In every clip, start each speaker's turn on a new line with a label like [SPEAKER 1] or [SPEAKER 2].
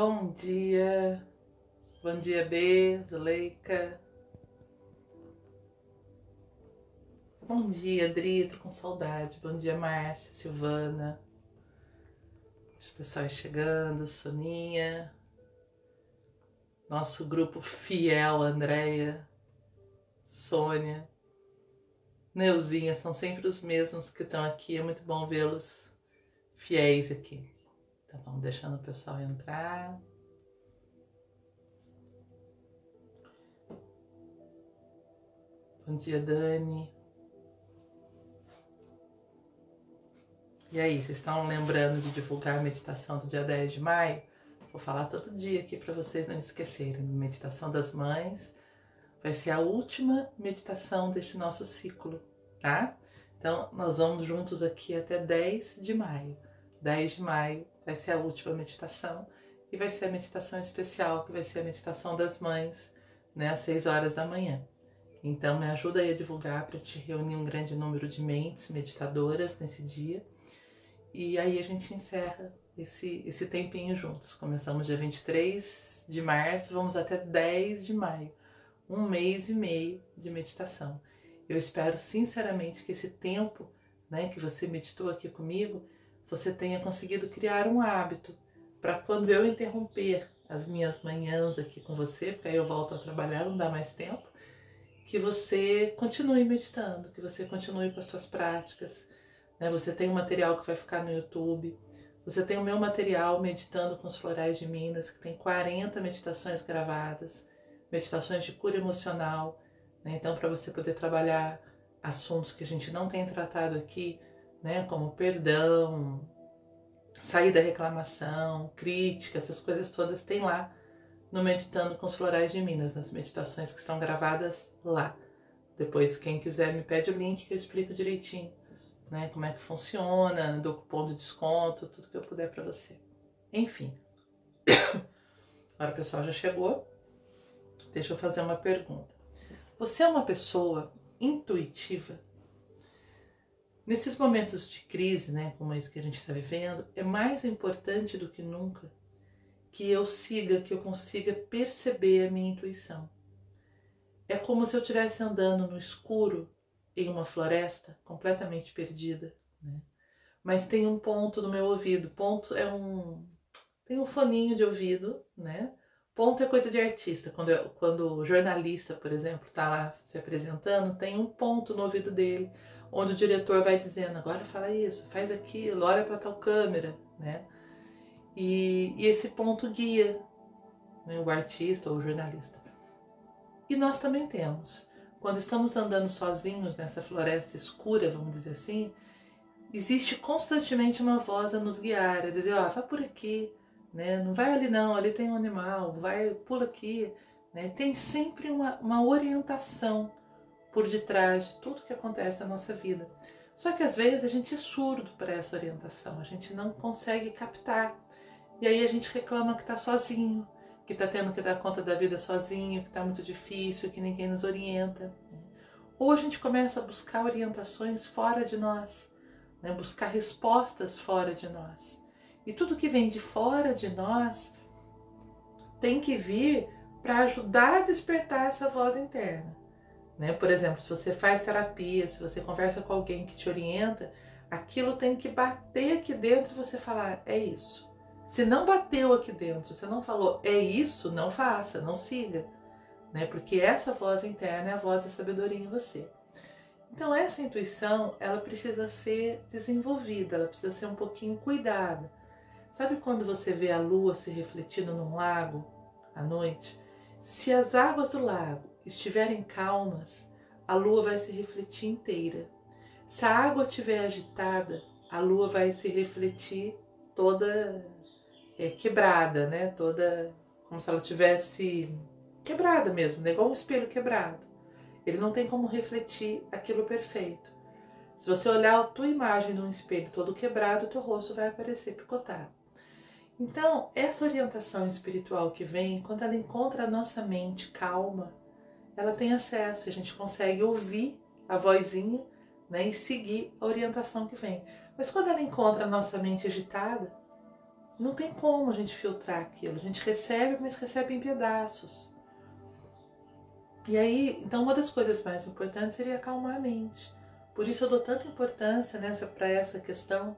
[SPEAKER 1] Bom dia, bom dia B, Zuleika. Bom dia, Adri, tô com saudade. Bom dia, Márcia, Silvana. O pessoal chegando, Soninha. Nosso grupo fiel, Andréia, Sônia, Neuzinha, são sempre os mesmos que estão aqui. É muito bom vê-los fiéis aqui. Então vamos deixando o pessoal entrar. Bom dia, Dani. E aí, vocês estão lembrando de divulgar a meditação do dia 10 de maio? Vou falar todo dia aqui para vocês não esquecerem. Meditação das Mães vai ser a última meditação deste nosso ciclo, tá? Então, nós vamos juntos aqui até 10 de maio. 10 de maio vai ser a última meditação e vai ser a meditação especial, que vai ser a meditação das mães, né, às 6 horas da manhã. Então, me ajuda aí a divulgar para te reunir um grande número de mentes meditadoras nesse dia. E aí a gente encerra esse, esse tempinho juntos. Começamos dia 23 de março, vamos até 10 de maio. Um mês e meio de meditação. Eu espero sinceramente que esse tempo né, que você meditou aqui comigo você tenha conseguido criar um hábito para quando eu interromper as minhas manhãs aqui com você, porque aí eu volto a trabalhar, não dá mais tempo, que você continue meditando, que você continue com as suas práticas. Né? Você tem um material que vai ficar no YouTube, você tem o meu material Meditando com os Florais de Minas, que tem 40 meditações gravadas, meditações de cura emocional. Né? Então, para você poder trabalhar assuntos que a gente não tem tratado aqui, né? Como perdão, sair da reclamação, crítica, essas coisas todas tem lá no Meditando com os Florais de Minas, nas meditações que estão gravadas lá. Depois, quem quiser, me pede o link que eu explico direitinho, né? Como é que funciona, dou cupom de desconto, tudo que eu puder para você. Enfim. Agora o pessoal já chegou. Deixa eu fazer uma pergunta. Você é uma pessoa intuitiva? Nesses momentos de crise, né, como esse que a gente está vivendo, é mais importante do que nunca que eu siga, que eu consiga perceber a minha intuição. É como se eu estivesse andando no escuro em uma floresta, completamente perdida, né? Mas tem um ponto no meu ouvido. Ponto é um tem um foninho de ouvido, né? Ponto é coisa de artista. Quando, eu, quando o jornalista, por exemplo, está lá se apresentando, tem um ponto no ouvido dele onde o diretor vai dizendo, agora fala isso, faz aquilo, olha para tal câmera, né? E, e esse ponto guia né, o artista ou o jornalista. E nós também temos. Quando estamos andando sozinhos nessa floresta escura, vamos dizer assim, existe constantemente uma voz a nos guiar, a dizer, ó, oh, vai por aqui, né? Não vai ali não, ali tem um animal, vai, pula aqui, né? Tem sempre uma, uma orientação por detrás de tudo que acontece na nossa vida. Só que às vezes a gente é surdo para essa orientação, a gente não consegue captar. E aí a gente reclama que está sozinho, que está tendo que dar conta da vida sozinho, que está muito difícil, que ninguém nos orienta. Ou a gente começa a buscar orientações fora de nós, né? buscar respostas fora de nós. E tudo que vem de fora de nós tem que vir para ajudar a despertar essa voz interna. Né? Por exemplo, se você faz terapia, se você conversa com alguém que te orienta, aquilo tem que bater aqui dentro e você falar: é isso. Se não bateu aqui dentro, você não falou é isso, não faça, não siga. Né? Porque essa voz interna é a voz da sabedoria em você. Então essa intuição, ela precisa ser desenvolvida, ela precisa ser um pouquinho cuidada. Sabe quando você vê a lua se refletindo num lago à noite? Se as águas do lago estiverem calmas, a lua vai se refletir inteira. Se a água estiver agitada, a lua vai se refletir toda é, quebrada, né? Toda como se ela tivesse quebrada mesmo, né? igual um espelho quebrado. Ele não tem como refletir aquilo perfeito. Se você olhar a tua imagem num espelho todo quebrado, o teu rosto vai aparecer picotado. Então, essa orientação espiritual que vem, quando ela encontra a nossa mente calma, ela tem acesso, a gente consegue ouvir a vozinha né, e seguir a orientação que vem. Mas quando ela encontra a nossa mente agitada, Não tem como a gente filtrar aquilo. A gente recebe, mas recebe em pedaços. E aí, então uma das coisas mais importantes seria acalmar a mente. Por isso eu dou tanta importância nessa para essa questão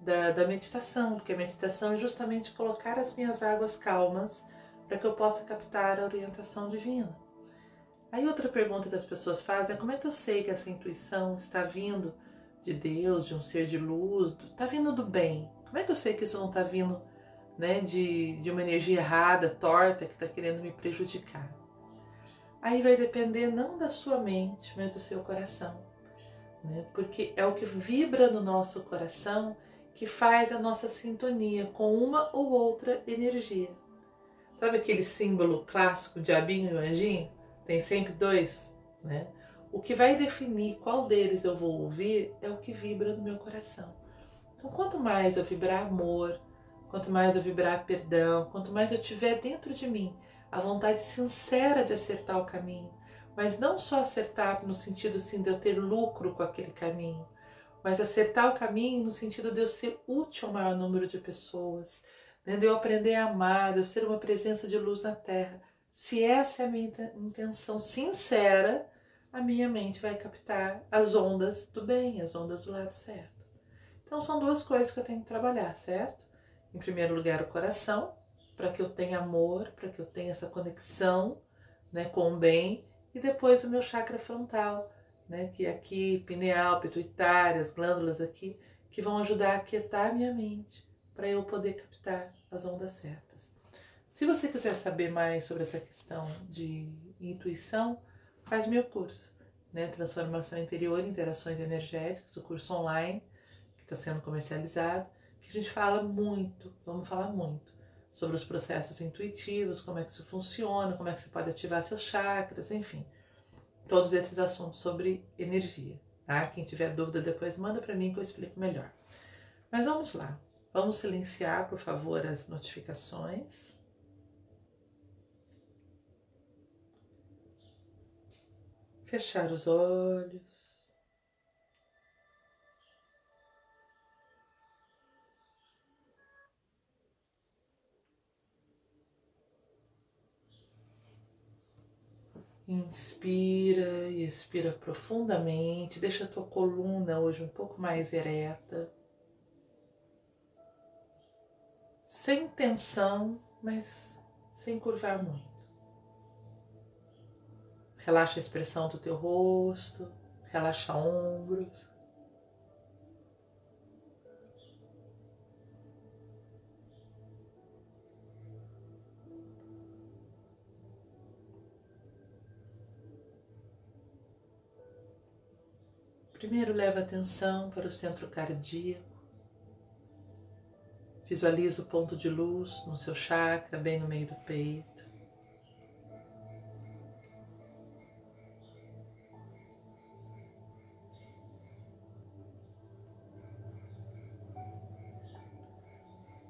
[SPEAKER 1] da, da meditação, porque a meditação é justamente colocar as minhas águas calmas para que eu possa captar a orientação divina. Aí outra pergunta que as pessoas fazem é como é que eu sei que essa intuição está vindo de Deus, de um ser de luz, está vindo do bem? Como é que eu sei que isso não está vindo né, de, de uma energia errada, torta, que está querendo me prejudicar? Aí vai depender não da sua mente, mas do seu coração. Né? Porque é o que vibra no nosso coração que faz a nossa sintonia com uma ou outra energia. Sabe aquele símbolo clássico de abinho e anjinho? Tem sempre dois, né? O que vai definir qual deles eu vou ouvir é o que vibra no meu coração. Então, quanto mais eu vibrar amor, quanto mais eu vibrar perdão, quanto mais eu tiver dentro de mim a vontade sincera de acertar o caminho, mas não só acertar no sentido de eu ter lucro com aquele caminho, mas acertar o caminho no sentido de eu ser útil ao maior número de pessoas, né? de eu aprender a amar, de eu ser uma presença de luz na Terra. Se essa é a minha intenção sincera, a minha mente vai captar as ondas do bem, as ondas do lado certo. Então são duas coisas que eu tenho que trabalhar, certo? Em primeiro lugar, o coração, para que eu tenha amor, para que eu tenha essa conexão né, com o bem, e depois o meu chakra frontal, né, que é aqui, pineal, pituitária, as glândulas aqui, que vão ajudar a aquietar a minha mente, para eu poder captar as ondas certas. Se você quiser saber mais sobre essa questão de intuição, faz meu curso, né? Transformação Interior Interações Energéticas, o curso online, está sendo comercializado, que a gente fala muito, vamos falar muito, sobre os processos intuitivos, como é que isso funciona, como é que você pode ativar seus chakras, enfim, todos esses assuntos sobre energia. Tá? Quem tiver dúvida depois manda para mim que eu explico melhor. Mas vamos lá, vamos silenciar, por favor, as notificações. Fechar os olhos. Inspira e expira profundamente, deixa a tua coluna hoje um pouco mais ereta. Sem tensão, mas sem curvar muito. Relaxa a expressão do teu rosto, relaxa ombros. Primeiro leva atenção para o centro cardíaco. Visualiza o ponto de luz no seu chakra, bem no meio do peito.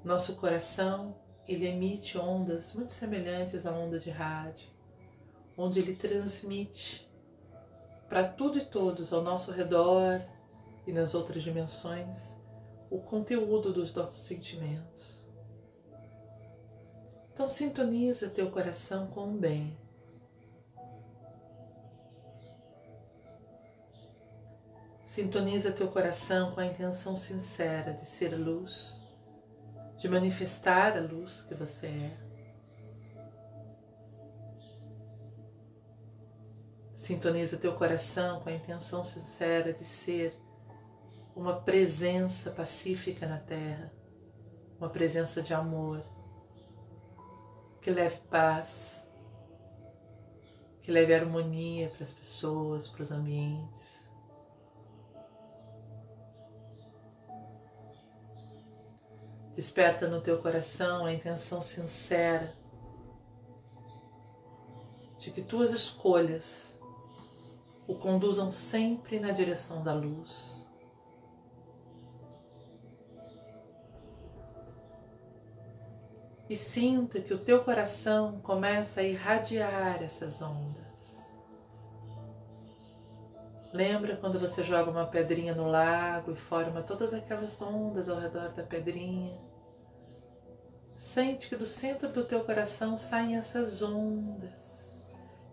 [SPEAKER 1] Nosso coração, ele emite ondas muito semelhantes à onda de rádio, onde ele transmite para tudo e todos ao nosso redor e nas outras dimensões o conteúdo dos nossos sentimentos. Então sintoniza teu coração com o bem. Sintoniza teu coração com a intenção sincera de ser luz, de manifestar a luz que você é. Sintoniza teu coração com a intenção sincera de ser uma presença pacífica na terra, uma presença de amor, que leve paz, que leve harmonia para as pessoas, para os ambientes. Desperta no teu coração a intenção sincera de que tuas escolhas o conduzam sempre na direção da luz. E sinta que o teu coração começa a irradiar essas ondas. Lembra quando você joga uma pedrinha no lago e forma todas aquelas ondas ao redor da pedrinha? Sente que do centro do teu coração saem essas ondas,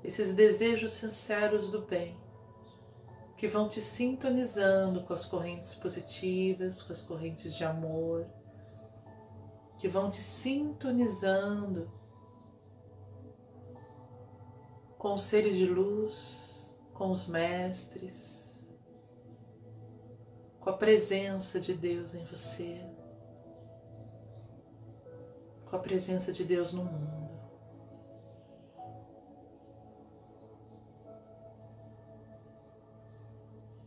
[SPEAKER 1] esses desejos sinceros do bem, que vão te sintonizando com as correntes positivas, com as correntes de amor, que vão te sintonizando com os seres de luz, com os mestres, com a presença de Deus em você com a presença de Deus no mundo.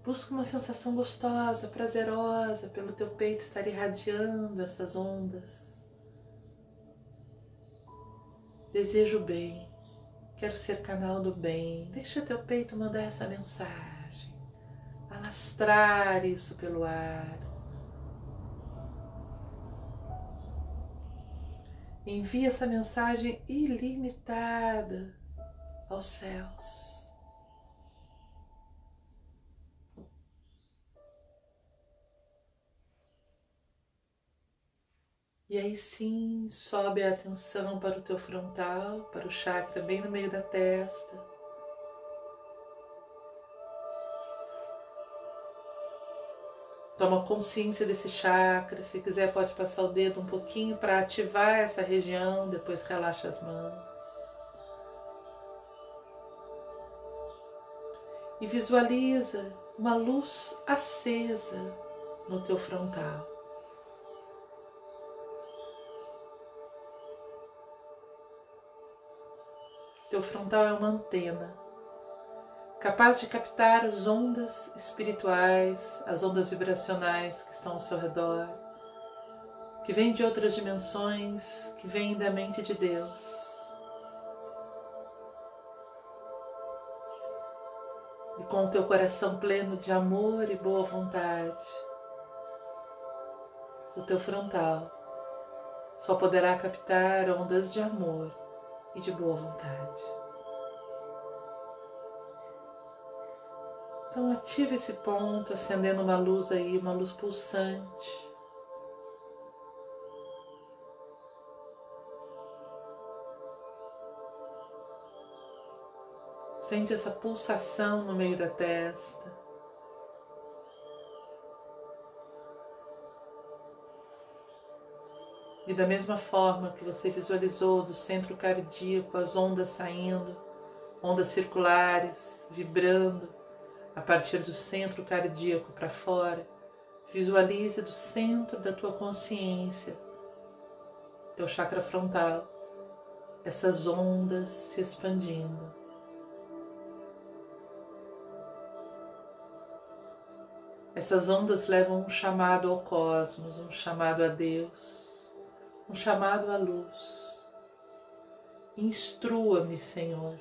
[SPEAKER 1] Busca uma sensação gostosa, prazerosa, pelo teu peito estar irradiando essas ondas. Desejo bem, quero ser canal do bem. Deixa teu peito mandar essa mensagem, alastrar isso pelo ar. Envie essa mensagem ilimitada aos céus. E aí sim, sobe a atenção para o teu frontal, para o chakra bem no meio da testa. Toma consciência desse chakra. Se quiser, pode passar o dedo um pouquinho para ativar essa região. Depois relaxa as mãos. E visualiza uma luz acesa no teu frontal. Teu frontal é uma antena capaz de captar as ondas espirituais, as ondas vibracionais que estão ao seu redor, que vêm de outras dimensões, que vêm da mente de Deus. E com o teu coração pleno de amor e boa vontade, o teu frontal só poderá captar ondas de amor e de boa vontade. Então ative esse ponto, acendendo uma luz aí, uma luz pulsante. Sente essa pulsação no meio da testa. E da mesma forma que você visualizou do centro cardíaco as ondas saindo, ondas circulares, vibrando, a partir do centro cardíaco para fora, visualize do centro da tua consciência, teu chakra frontal, essas ondas se expandindo. Essas ondas levam um chamado ao cosmos, um chamado a Deus, um chamado à luz. Instrua-me, Senhor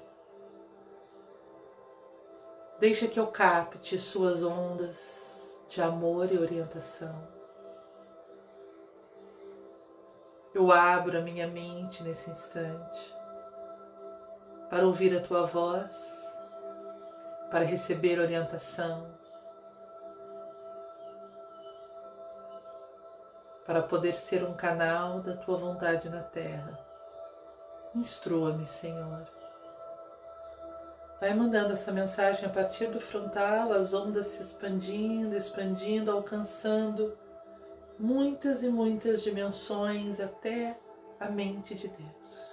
[SPEAKER 1] Deixa que eu capte suas ondas de amor e orientação. Eu abro a minha mente nesse instante para ouvir a tua voz, para receber orientação, para poder ser um canal da tua vontade na terra. Instrua-me, Senhor. Vai mandando essa mensagem a partir do frontal, as ondas se expandindo, expandindo, alcançando muitas e muitas dimensões até a mente de Deus.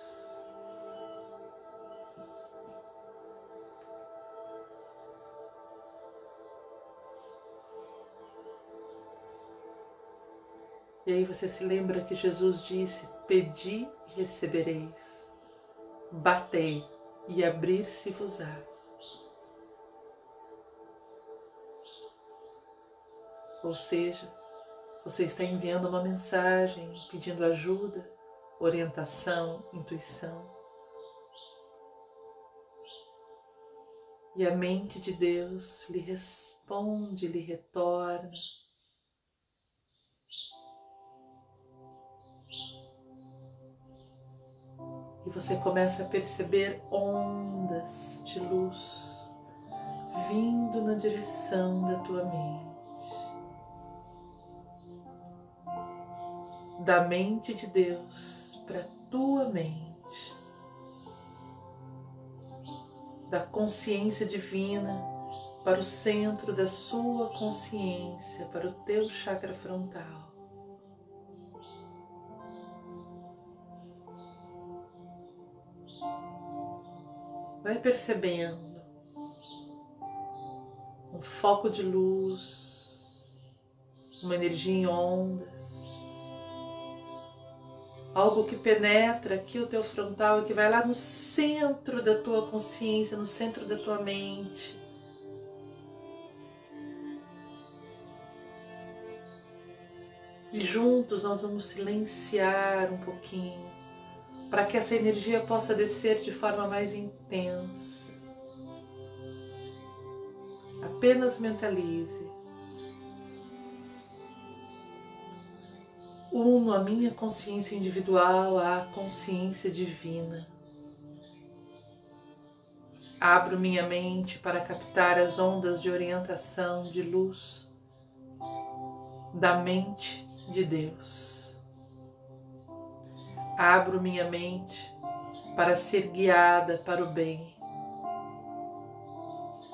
[SPEAKER 1] E aí você se lembra que Jesus disse: Pedi e recebereis, batei e abrir-se-vos-á. Ou seja, você está enviando uma mensagem pedindo ajuda, orientação, intuição. E a mente de Deus lhe responde, lhe retorna. E você começa a perceber ondas de luz vindo na direção da tua mente. Da mente de Deus para tua mente, da consciência divina para o centro da sua consciência, para o teu chakra frontal. Vai percebendo. Um foco de luz, uma energia em ondas, algo que penetra aqui o teu frontal e que vai lá no centro da tua consciência, no centro da tua mente. E juntos nós vamos silenciar um pouquinho para que essa energia possa descer de forma mais intensa. Apenas mentalize. Uno a minha consciência individual à consciência divina. Abro minha mente para captar as ondas de orientação, de luz da mente de Deus. Abro minha mente para ser guiada para o bem.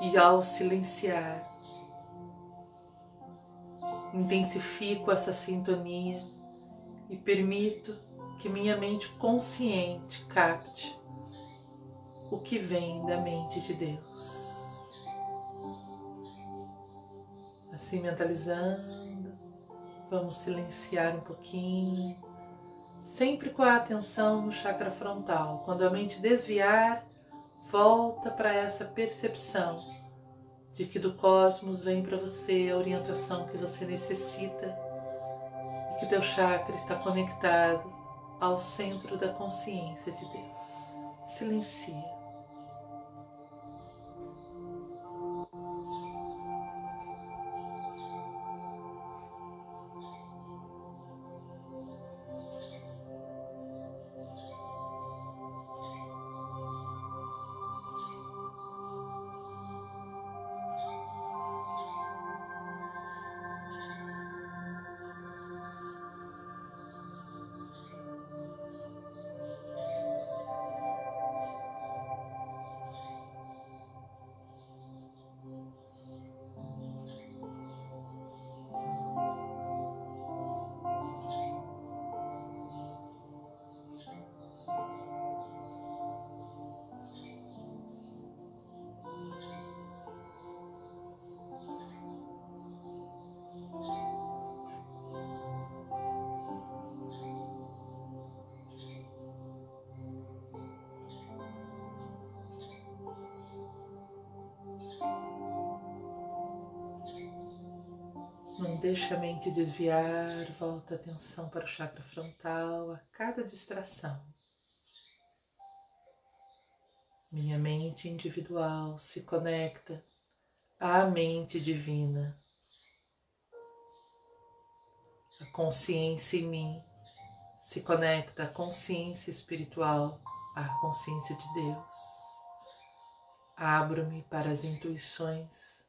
[SPEAKER 1] E ao silenciar, intensifico essa sintonia e permito que minha mente consciente capte o que vem da mente de Deus. Assim mentalizando, vamos silenciar um pouquinho sempre com a atenção no chakra frontal. Quando a mente desviar, volta para essa percepção de que do cosmos vem para você a orientação que você necessita e que teu chakra está conectado ao centro da consciência de Deus. Silencia. Deixa a mente desviar, volta a atenção para o chakra frontal a cada distração. Minha mente individual se conecta à mente divina. A consciência em mim se conecta à consciência espiritual, à consciência de Deus. Abro-me para as intuições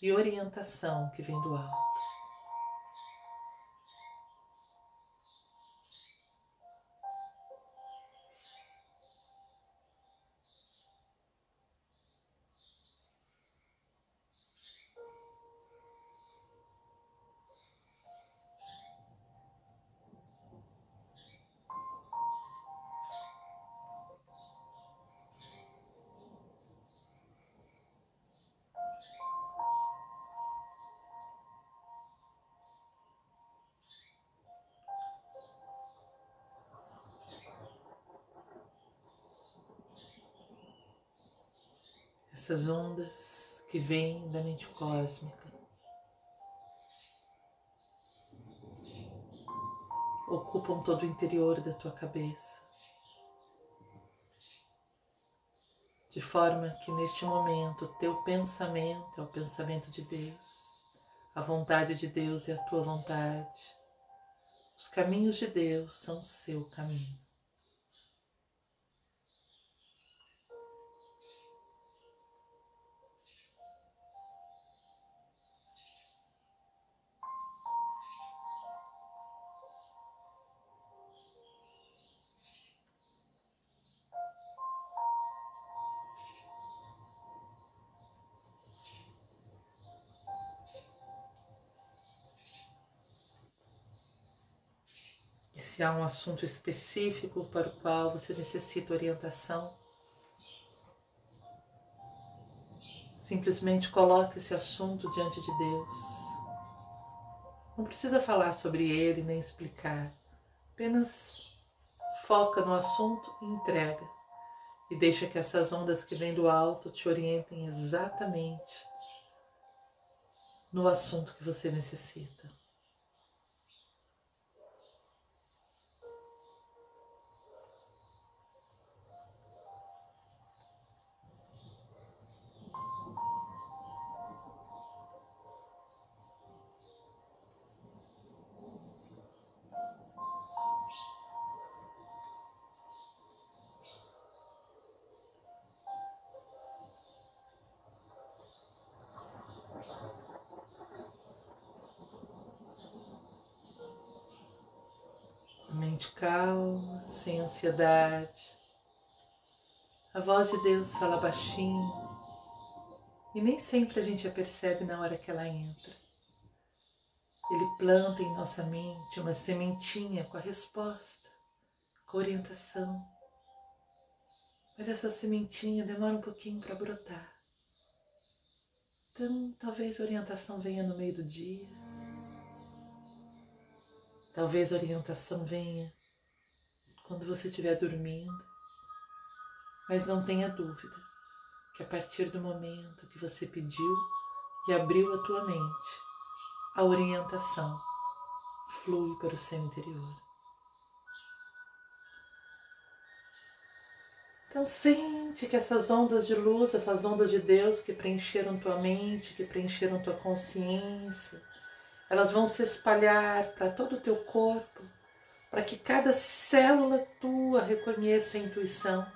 [SPEAKER 1] e orientação que vem do alto. Essas ondas que vêm da mente cósmica. Ocupam todo o interior da tua cabeça, de forma que neste momento o teu pensamento é o pensamento de Deus, a vontade de Deus é a tua vontade, os caminhos de Deus são o seu caminho. Se há um assunto específico para o qual você necessita orientação. Simplesmente coloque esse assunto diante de Deus. Não precisa falar sobre ele nem explicar. Apenas foca no assunto e entrega. E deixa que essas ondas que vêm do alto te orientem exatamente no assunto que você necessita. Mente calma, sem ansiedade. A voz de Deus fala baixinho e nem sempre a gente a percebe na hora que ela entra. Ele planta em nossa mente uma sementinha com a resposta, com a orientação. Mas essa sementinha demora um pouquinho para brotar. Então, talvez a orientação venha no meio do dia, Talvez a orientação venha quando você estiver dormindo, mas não tenha dúvida que a partir do momento que você pediu e abriu a tua mente, a orientação flui para o seu interior. Então sente que essas ondas de luz, essas ondas de Deus que preencheram tua mente, que preencheram tua consciência, elas vão se espalhar para todo o teu corpo, para que cada célula tua reconheça a intuição,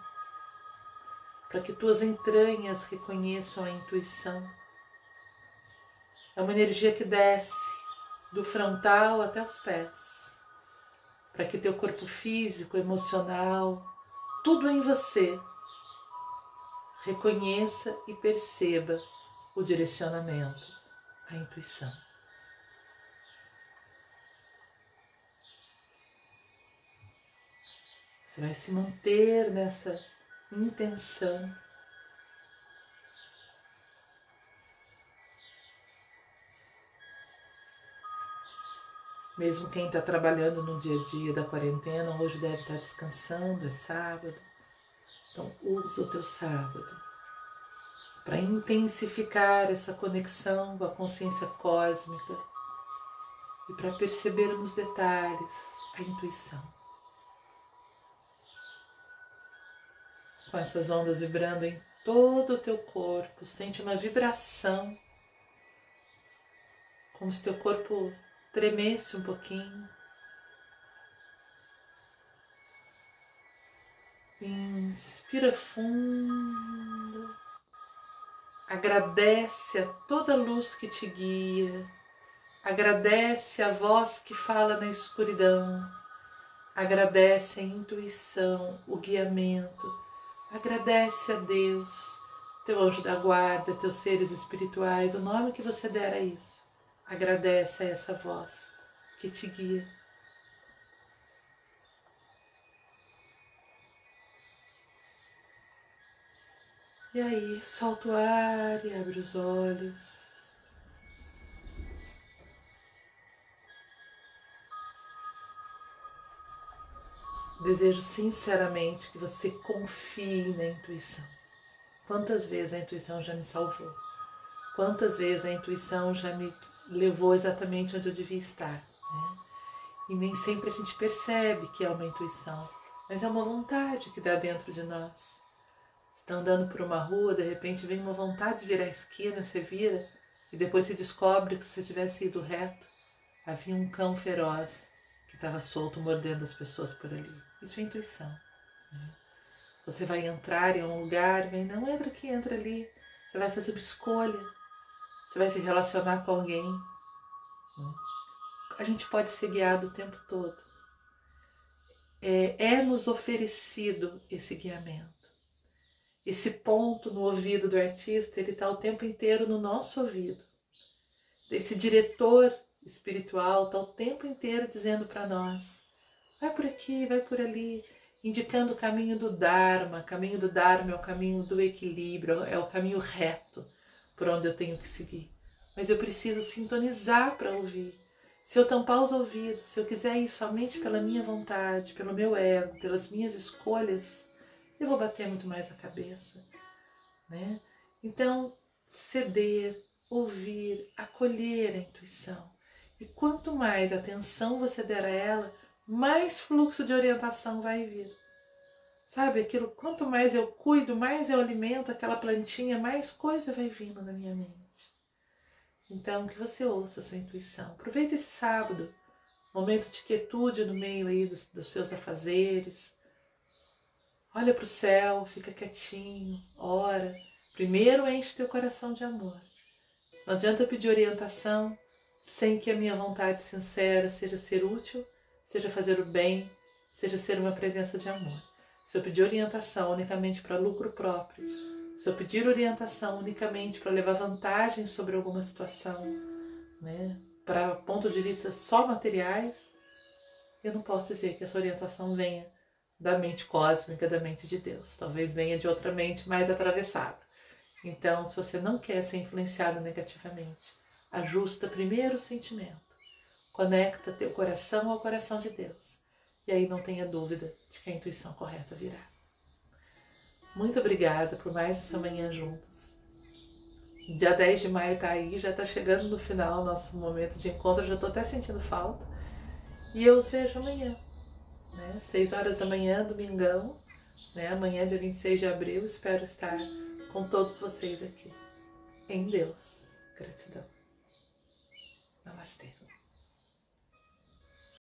[SPEAKER 1] para que tuas entranhas reconheçam a intuição. É uma energia que desce do frontal até os pés, para que teu corpo físico, emocional, tudo em você reconheça e perceba o direcionamento, a intuição. Você vai se manter nessa intenção. Mesmo quem está trabalhando no dia a dia da quarentena, hoje deve estar tá descansando, é sábado. Então, usa o teu sábado para intensificar essa conexão com a consciência cósmica e para perceber nos detalhes a intuição. Com essas ondas vibrando em todo o teu corpo. Sente uma vibração, como se teu corpo tremesse um pouquinho. Inspira fundo. Agradece a toda luz que te guia. Agradece a voz que fala na escuridão. Agradece a intuição, o guiamento Agradece a Deus, teu anjo da guarda, teus seres espirituais, o nome que você der a isso. Agradece a essa voz que te guia. E aí, solta o ar e abre os olhos. Desejo sinceramente que você confie na intuição. Quantas vezes a intuição já me salvou? Quantas vezes a intuição já me levou exatamente onde eu devia estar? Né? E nem sempre a gente percebe que é uma intuição, mas é uma vontade que dá dentro de nós. Você está andando por uma rua, de repente vem uma vontade de virar a esquina, você vira e depois se descobre que se você tivesse ido reto, havia um cão feroz que estava solto mordendo as pessoas por ali. Isso é intuição. Né? Você vai entrar em um lugar, vem, não entra aqui, entra ali. Você vai fazer uma escolha. Você vai se relacionar com alguém. Né? A gente pode ser guiado o tempo todo. É, é nos oferecido esse guiamento. Esse ponto no ouvido do artista, ele está o tempo inteiro no nosso ouvido. Esse diretor espiritual está o tempo inteiro dizendo para nós: Vai por aqui, vai por ali, indicando o caminho do Dharma. Caminho do Dharma é o caminho do equilíbrio, é o caminho reto por onde eu tenho que seguir. Mas eu preciso sintonizar para ouvir. Se eu tampar os ouvidos, se eu quiser ir somente pela minha vontade, pelo meu ego, pelas minhas escolhas, eu vou bater muito mais a cabeça, né? Então, ceder, ouvir, acolher a intuição. E quanto mais atenção você der a ela, mais fluxo de orientação vai vir. Sabe, aquilo, quanto mais eu cuido, mais eu alimento aquela plantinha, mais coisa vai vindo na minha mente. Então, que você ouça a sua intuição. Aproveite esse sábado, momento de quietude no meio aí dos, dos seus afazeres. Olha para o céu, fica quietinho, ora. Primeiro enche teu coração de amor. Não adianta pedir orientação sem que a minha vontade sincera seja ser útil, seja fazer o bem, seja ser uma presença de amor. Se eu pedir orientação unicamente para lucro próprio, se eu pedir orientação unicamente para levar vantagem sobre alguma situação, né, para ponto de vista só materiais, eu não posso dizer que essa orientação venha da mente cósmica, da mente de Deus. Talvez venha de outra mente mais atravessada. Então, se você não quer ser influenciado negativamente, ajusta primeiro o sentimento. Conecta teu coração ao coração de Deus. E aí não tenha dúvida de que a intuição correta virá. Muito obrigada por mais essa manhã juntos. Dia 10 de maio tá aí, já tá chegando no final nosso momento de encontro, já tô até sentindo falta. E eu os vejo amanhã, né? 6 horas da manhã, domingão, né? Amanhã, dia 26 de abril, espero estar com todos vocês aqui. Em Deus. Gratidão. Namastê.